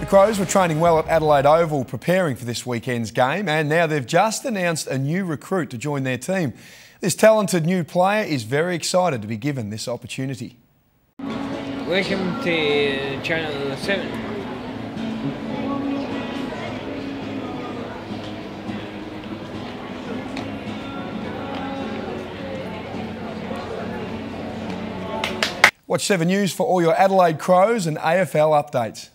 The Crows were training well at Adelaide Oval preparing for this weekend's game, and now they've just announced a new recruit to join their team. This talented new player is very excited to be given this opportunity. Welcome to Channel 7. Watch 7 News for all your Adelaide Crows and AFL updates.